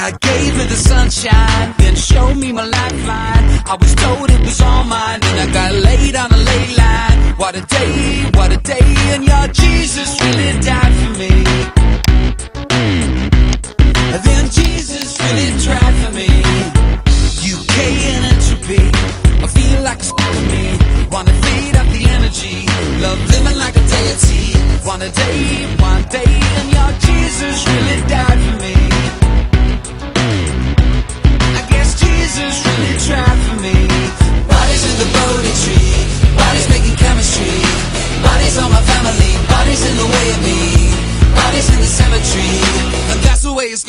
God gave me the sunshine, then showed me my lifeline. I was told it was all mine, then I got laid on a ley line. What a day, what a day, and your Jesus really died for me. Then Jesus really tried for me. UK and entropy, I feel like it's for me. Wanna feed up the energy, love living like a deity. One day, one day, and your Jesus really.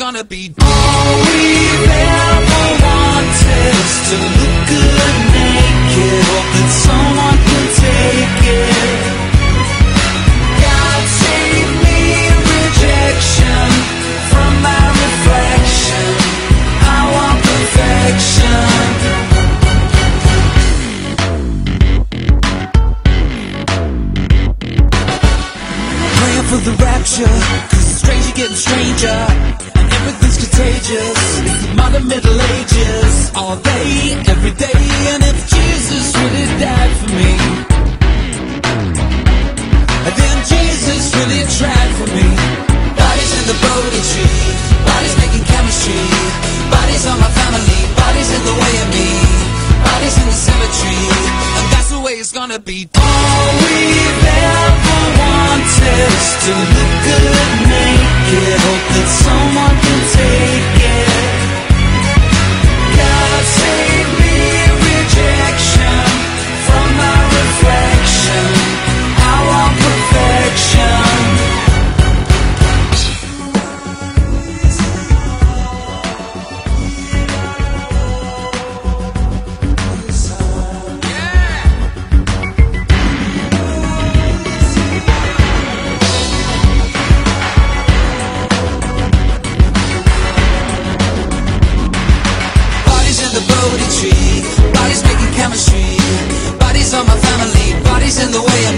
Gonna be. All we've ever wanted is to look good naked. Hope that someone can take it. God save me rejection from my reflection. I want perfection. For the rapture, cause the stranger getting stranger, contagious. Modern Middle Ages, all day, every day, and if Jesus really died for me, then Jesus really tried for me. Bodies in the Bodhi tree, bodies making chemistry, bodies on my family, bodies in the way of me, bodies in the cemetery, and that's the way it's gonna be. All we've ever wanted is to look good naked, hope that someone can take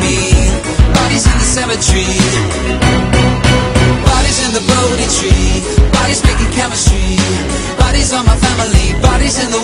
me. Bodies in the cemetery. Bodies in the Bodhi tree, bodies making chemistry. Bodies on my family, bodies in the